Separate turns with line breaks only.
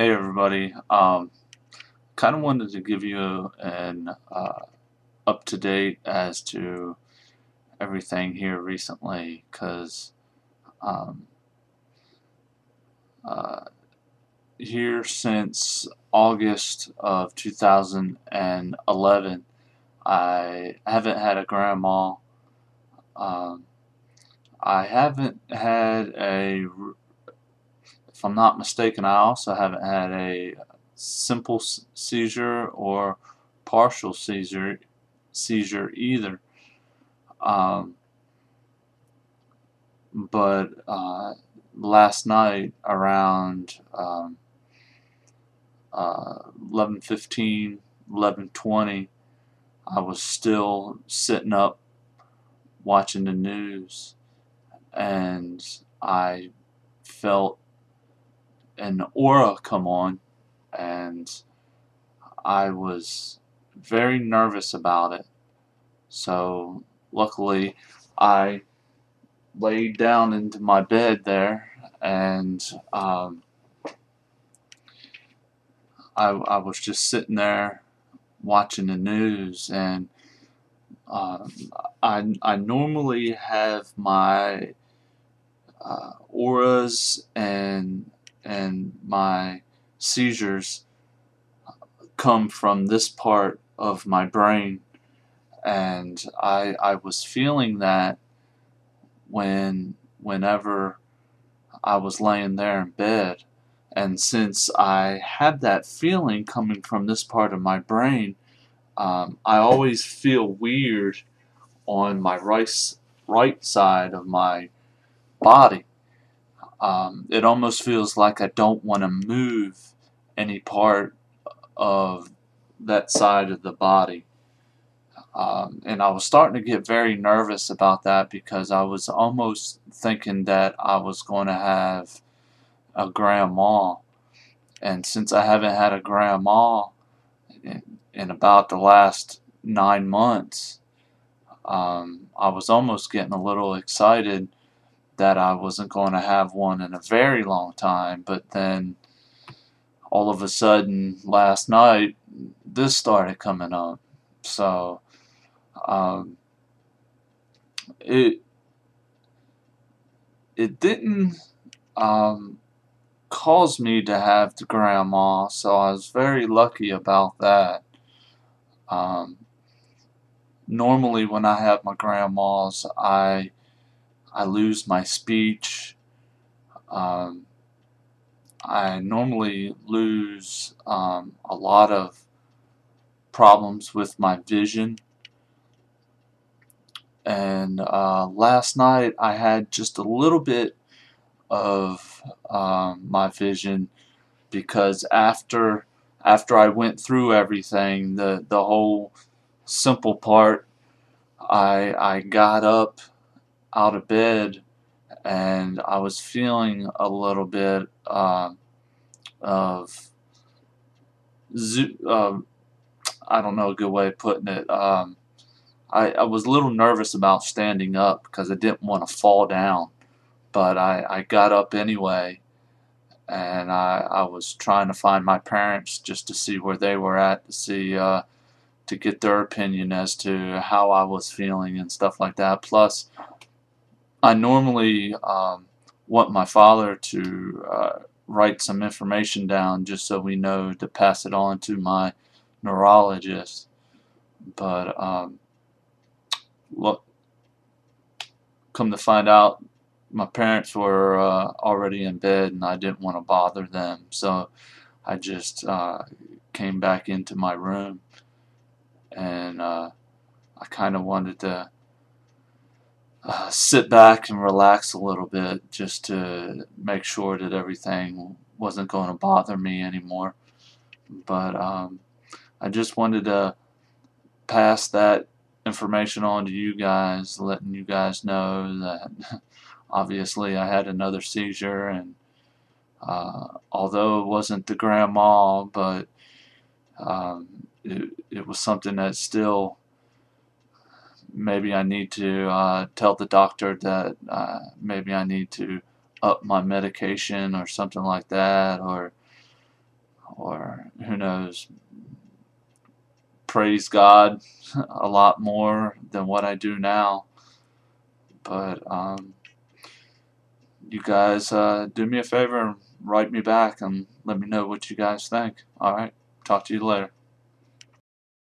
Hey everybody, um, kind of wanted to give you an uh, up to date as to everything here recently because um, uh, here since August of 2011 I haven't had a grand mal. Um, I haven't had a if I'm not mistaken, I also haven't had a simple seizure or partial seizure seizure either. Um, but uh, last night around um, uh, 11:15, 11:20, I was still sitting up watching the news, and I felt an aura come on and I was very nervous about it. So luckily I laid down into my bed there and um, I, I was just sitting there watching the news and um, I, I normally have my uh, auras and and my seizures come from this part of my brain. And I I was feeling that when whenever I was laying there in bed. And since I had that feeling coming from this part of my brain um, I always feel weird on my right right side of my body um, it almost feels like I don't want to move any part of that side of the body. Um, and I was starting to get very nervous about that because I was almost thinking that I was going to have a grand mal. And since I haven't had a grand mal in, in about the last nine months, um, I was almost getting a little excited that I wasn't going to have one in a very long time, but then all of a sudden last night this started coming up. So um, it it didn't um, cause me to have the grand mal, so I was very lucky about that. Um, normally when I have my grand mals, I I lose my speech. Um, I normally lose um, a lot of problems with my vision. And uh, last night I had just a little bit of um, my vision because after after I went through everything, the the whole simple part, I I got up out of bed and I was feeling a little bit uh, of uh, I don't know a good way of putting it. Um, I, I was a little nervous about standing up because I didn't want to fall down, but I, I got up anyway and I, I was trying to find my parents just to see where they were at to see uh, to get their opinion as to how I was feeling and stuff like that. Plus, I normally um, want my father to uh, write some information down just so we know to pass it on to my neurologist. But um, look, come to find out, my parents were uh, already in bed and I didn't want to bother them, so I just uh, came back into my room and uh, I kind of wanted to uh, sit back and relax a little bit just to make sure that everything wasn't going to bother me anymore. But um, I just wanted to pass that information on to you guys, letting you guys know that obviously I had another seizure and uh, although it wasn't the grand mal, but um, it, it was something that still maybe I need to uh, tell the doctor that uh, maybe I need to up my medication or something like that or or who knows, praise God a lot more than what I do now. But um, you guys uh, do me a favor and write me back and let me know what you guys think. Alright, talk to you later.